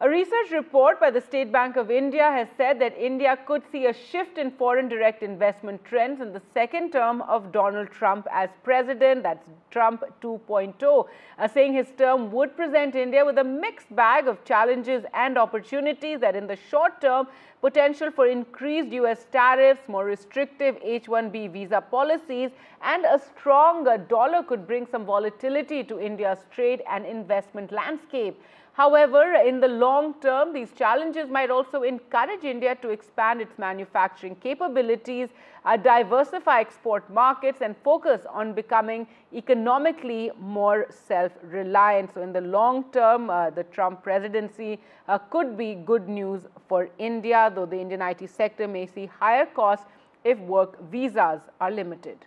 A research report by the State Bank of India has said that India could see a shift in foreign direct investment trends in the second term of Donald Trump as president. That's Trump 2.0, uh, saying his term would present India with a mixed bag of challenges and opportunities that in the short term, potential for increased U.S. tariffs, more restrictive H-1B visa policies, and a stronger dollar could bring some volatility to India's trade and investment landscape. However, in the long term, these challenges might also encourage India to expand its manufacturing capabilities, uh, diversify export markets and focus on becoming economically more self-reliant. So in the long term, uh, the Trump presidency uh, could be good news for India, though the Indian IT sector may see higher costs if work visas are limited.